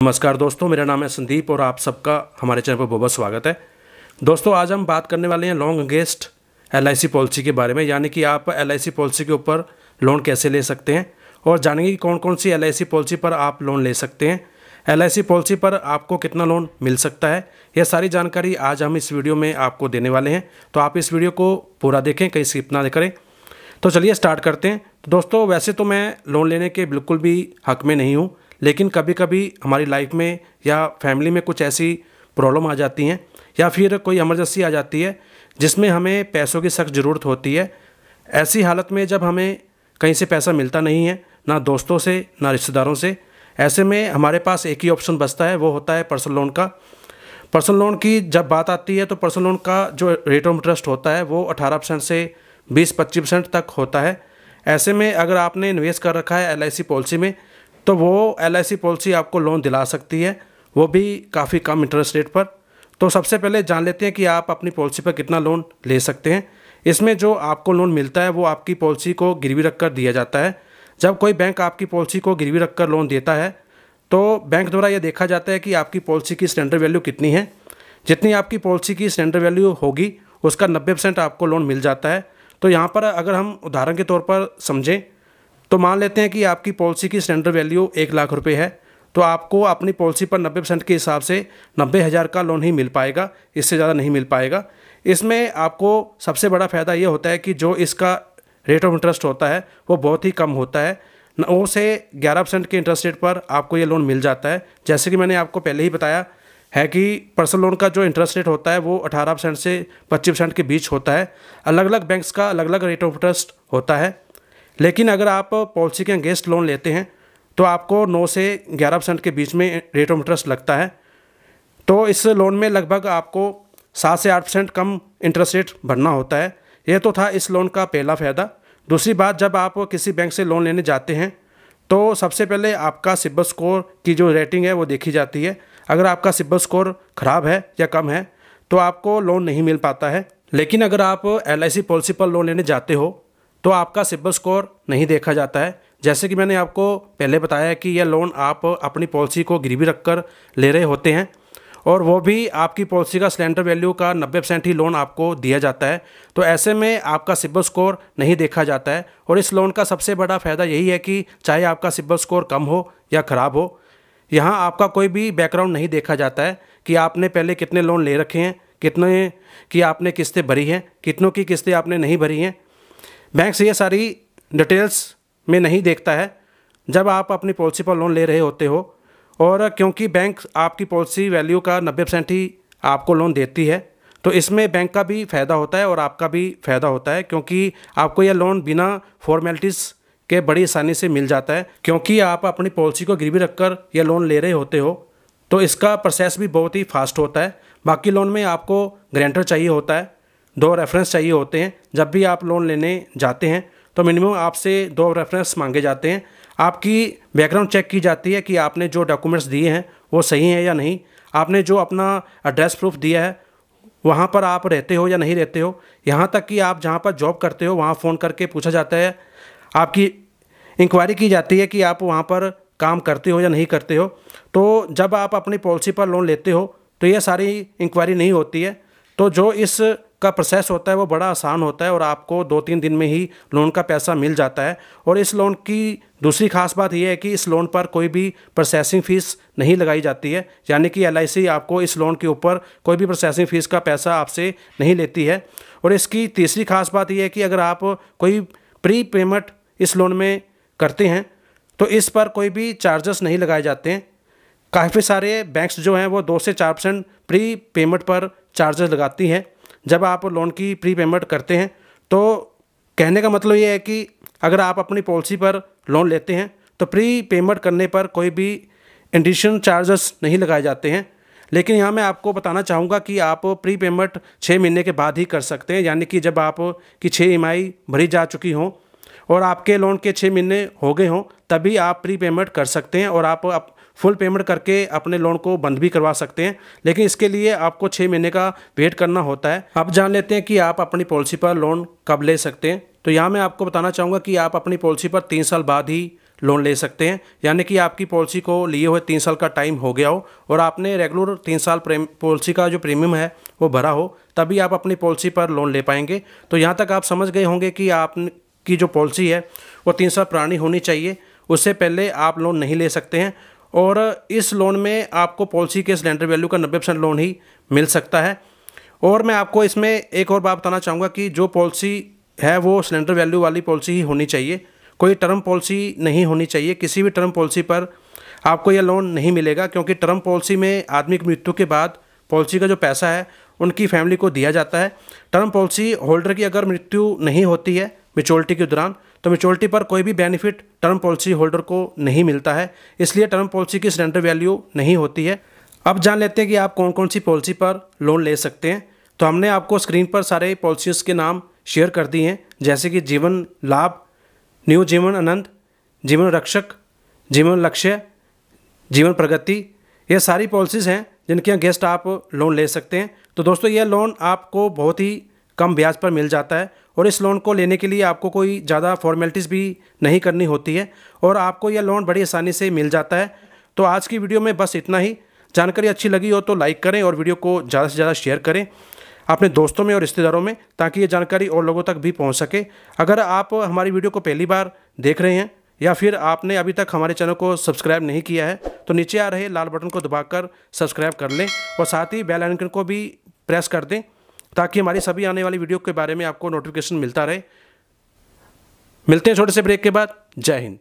नमस्कार दोस्तों, मेरा नाम है संदीप और आप सबका हमारे चैनल पर बहुत बहुत स्वागत है। दोस्तों, आज हम बात करने वाले हैं लॉन्ग अगेंस्ट एल पॉलिसी के बारे में, यानी कि आप एलआईसी पॉलिसी के ऊपर लोन कैसे ले सकते हैं और जानेंगे कि कौन कौन सी एल पॉलिसी पर आप लोन ले सकते हैं। LIC पॉलिसी पर आपको कितना लोन मिल सकता है, यह सारी जानकारी आज हम इस वीडियो में आपको देने वाले हैं। तो आप इस वीडियो को पूरा देखें, कहीं स्किप ना करें। तो चलिए स्टार्ट करते हैं। तो दोस्तों, वैसे तो मैं लोन लेने के बिल्कुल भी हक में नहीं हूँ लेकिन कभी कभी हमारी लाइफ में या फैमिली में कुछ ऐसी प्रॉब्लम आ जाती हैं, या फिर कोई इमरजेंसी आ जाती है, जिसमें हमें पैसों की सख्त ज़रूरत होती है, ऐसी हालत में जब हमें कहीं से पैसा मिलता नहीं है, ना दोस्तों से, ना रिश्तेदारों से, ऐसे में हमारे पास एक ही ऑप्शन बचता है, वो होता है पर्सनल लोन का। पर्सनल लोन की जब बात आती है तो पर्सनल लोन का जो रेट ऑफ़ इंटरेस्ट होता है, वो 18 परसेंट से 20 पच्चीस परसेंट तक होता है। ऐसे में अगर आपने इन्वेस्ट कर रखा है LIC पॉलिसी में तो वो एलआईसी पॉलिसी आपको लोन दिला सकती है। वो भी काफ़ी कम इंटरेस्ट रेट पर। तो सबसे पहले जान लेते हैं कि आप अपनी पॉलिसी पर कितना लोन ले सकते हैं। इसमें जो आपको लोन मिलता है, वो आपकी पॉलिसी को गिरवी रख कर दिया जाता है। जब कोई बैंक आपकी पॉलिसी को गिरवी रख कर लोन देता है तो बैंक द्वारा यह देखा जाता है कि आपकी पॉलिसी की स्टैंडर्ड वैल्यू कितनी है। जितनी आपकी पॉलिसी की स्टैंडर्ड वैल्यू होगी, उसका नब्बे परसेंट आपको लोन मिल जाता है। तो यहाँ पर अगर हम उदाहरण के तौर पर समझें तो मान लेते हैं कि आपकी पॉलिसी की स्टैंडर्ड वैल्यू एक लाख रुपये है तो आपको अपनी पॉलिसी पर नब्बे परसेंट के हिसाब से नब्बे हज़ार का लोन ही मिल पाएगा, इससे ज़्यादा नहीं मिल पाएगा। इसमें आपको सबसे बड़ा फ़ायदा ये होता है कि जो इसका रेट ऑफ़ इंटरेस्ट होता है, वो बहुत ही कम होता है। नौ से ग्यारह परसेंट के इंटरेस्ट रेट पर आपको ये लोन मिल जाता है। जैसे कि मैंने आपको पहले ही बताया है कि पर्सनल लोन का जो इंटरेस्ट रेट होता है, वो अठारह परसेंट से पच्चीस परसेंट के बीच होता है। अलग अलग बैंक्स का अलग अलग रेट ऑफ़ इंटरेस्ट होता है। लेकिन अगर आप पॉलिसी के अगेंस्ट लोन लेते हैं तो आपको नौ से ग्यारह परसेंट के बीच में रेट ऑफ़ इंटरेस्ट लगता है। तो इस लोन में लगभग आपको सात से आठ परसेंट कम इंटरेस्ट रेट भरना होता है। यह तो था इस लोन का पहला फ़ायदा। दूसरी बात, जब आप किसी बैंक से लोन लेने जाते हैं तो सबसे पहले आपका सिब्बल स्कोर की जो रेटिंग है वो देखी जाती है। अगर आपका सिब्बल स्कोर ख़राब है या कम है तो आपको लोन नहीं मिल पाता है। लेकिन अगर आप LIC पॉलिसी पर लोन लेने जाते हो तो आपका सिब्बल स्कोर नहीं देखा जाता है। जैसे कि मैंने आपको पहले बताया कि यह लोन आप अपनी पॉलिसी को गिरवी रख कर ले रहे होते हैं और वो भी आपकी पॉलिसी का सिलेंडर वैल्यू का 90 परसेंट ही लोन आपको दिया जाता है। तो ऐसे में आपका सिब्बल स्कोर नहीं देखा जाता है और इस लोन का सबसे बड़ा फ़ायदा यही है कि चाहे आपका सिब्बल स्कोर कम हो या ख़राब हो, यहाँ आपका कोई भी बैकग्राउंड नहीं देखा जाता है कि आपने पहले कितने लोन ले रखे हैं, कितने की आपने किस्तें भरी हैं, कितनों की किस्तें आपने नहीं भरी हैं। बैंक से ये सारी डिटेल्स में नहीं देखता है। जब आप अपनी पॉलिसी पर लोन ले रहे होते हो, और क्योंकि बैंक आपकी पॉलिसी वैल्यू का नब्बे परसेंट ही आपको लोन देती है तो इसमें बैंक का भी फ़ायदा होता है और आपका भी फ़ायदा होता है, क्योंकि आपको यह लोन बिना फॉर्मेलिटीज़ के बड़ी आसानी से मिल जाता है। क्योंकि आप अपनी पॉलिसी को गिरवी रखकर यह लोन ले रहे होते हो तो इसका प्रोसेस भी बहुत ही फास्ट होता है। बाकी लोन में आपको ग्रेंटर चाहिए होता है। दो रेफरेंस चाहिए होते हैं। जब भी आप लोन लेने जाते हैं तो मिनिमम आपसे दो रेफरेंस मांगे जाते हैं। आपकी बैकग्राउंड चेक की जाती है कि आपने जो डॉक्यूमेंट्स दिए हैं, वो सही हैं या नहीं। आपने जो अपना एड्रेस प्रूफ दिया है, वहाँ पर आप रहते हो या नहीं रहते हो। यहाँ तक कि आप जहाँ पर जॉब करते हो, वहाँ फ़ोन करके पूछा जाता है। आपकी इंक्वायरी की जाती है कि आप वहाँ पर काम करते हो या नहीं करते हो। तो जब आप अपनी पॉलिसी पर लोन लेते हो तो ये सारी इंक्वायरी नहीं होती है। तो जो इस का प्रोसेस होता है, वो बड़ा आसान होता है और आपको दो तीन दिन में ही लोन का पैसा मिल जाता है। और इस लोन की दूसरी खास बात यह है कि इस लोन पर कोई भी प्रोसेसिंग फ़ीस नहीं लगाई जाती है। यानी कि एलआईसी आपको इस लोन के ऊपर कोई भी प्रोसेसिंग फ़ीस का पैसा आपसे नहीं लेती है। और इसकी तीसरी खास बात यह है कि अगर आप कोई प्री पेमेंट इस लोन में करते हैं तो इस पर कोई भी चार्जेस नहीं लगाए जाते हैं। काफ़ी सारे बैंक्स जो हैं, वो दो से चार परसेंट प्री पेमेंट पर चार्जेस लगाती हैं। जब आप लोन की प्री पेमेंट करते हैं तो कहने का मतलब ये है कि अगर आप अपनी पॉलिसी पर लोन लेते हैं तो प्री पेमेंट करने पर कोई भी एडिशन चार्जेस नहीं लगाए जाते हैं। लेकिन यहाँ मैं आपको बताना चाहूँगा कि आप प्री पेमेंट छः महीने के बाद ही कर सकते हैं यानी कि जब आप की छः ई भरी जा चुकी हों और आपके लोन के छः महीने हो गए हों तभी आप प्री पेमेंट कर सकते हैं और आप, आप फुल पेमेंट करके अपने लोन को बंद भी करवा सकते हैं, लेकिन इसके लिए आपको छः महीने का वेट करना होता है। अब जान लेते हैं कि आप अपनी पॉलिसी पर लोन कब ले सकते हैं। तो यहाँ मैं आपको बताना चाहूँगा कि आप अपनी पॉलिसी पर तीन साल बाद ही लोन ले सकते हैं, यानी कि आपकी पॉलिसी को लिए हुए तीन साल का टाइम हो गया हो, और आपने रेगुलर तीन साल पॉलिसी का जो प्रीमियम है, वो भरा हो, तभी आप अपनी पॉलिसी पर लोन ले पाएँगे। तो यहाँ तक आप समझ गए होंगे कि आप की जो पॉलिसी है, वो तीन साल पुरानी होनी चाहिए। उससे पहले आप लोन नहीं ले सकते हैं और इस लोन में आपको पॉलिसी के सिलेंडर वैल्यू का नब्बे परसेंट लोन ही मिल सकता है। और मैं आपको इसमें एक और बात बताना चाहूँगा कि जो पॉलिसी है, वो सिलेंडर वैल्यू वाली पॉलिसी ही होनी चाहिए। कोई टर्म पॉलिसी नहीं होनी चाहिए। किसी भी टर्म पॉलिसी पर आपको यह लोन नहीं मिलेगा, क्योंकि टर्म पॉलिसी में आदमी की मृत्यु के बाद पॉलिसी का जो पैसा है, उनकी फैमिली को दिया जाता है। टर्म पॉलिसी होल्डर की अगर मृत्यु नहीं होती है मेचोरिटी के दौरान तो मेचोरिटी पर कोई भी बेनिफिट टर्म पॉलिसी होल्डर को नहीं मिलता है। इसलिए टर्म पॉलिसी की सरेंडर वैल्यू नहीं होती है। अब जान लेते हैं कि आप कौन कौन सी पॉलिसी पर लोन ले सकते हैं। तो हमने आपको स्क्रीन पर सारे पॉलिसीज़ के नाम शेयर कर दिए हैं। जैसे कि जीवन लाभ, न्यू जीवन आनंद, जीवन रक्षक, जीवन लक्ष्य, जीवन प्रगति, ये सारी पॉलिसीज़ हैं जिनके यहाँ गेस्ट आप लोन ले सकते हैं। तो दोस्तों ये लोन आपको बहुत ही कम ब्याज पर मिल जाता है और इस लोन को लेने के लिए आपको कोई ज़्यादा फॉर्मेलिटीज़ भी नहीं करनी होती है और आपको यह लोन बड़ी आसानी से मिल जाता है। तो आज की वीडियो में बस इतना ही। जानकारी अच्छी लगी हो तो लाइक करें और वीडियो को ज़्यादा से ज़्यादा शेयर करें अपने दोस्तों में और रिश्तेदारों में ताकि ये जानकारी और लोगों तक भी पहुँच सके। अगर आप हमारी वीडियो को पहली बार देख रहे हैं या फिर आपने अभी तक हमारे चैनल को सब्सक्राइब नहीं किया है तो नीचे आ रहे लाल बटन को दबाकर सब्सक्राइब कर लें और साथ ही बेल आइकन को भी प्रेस कर दें। ताकि हमारी सभी आने वाली वीडियो के बारे में आपको नोटिफिकेशन मिलता रहे। मिलते हैं छोटे से ब्रेक के बाद। जय हिंद।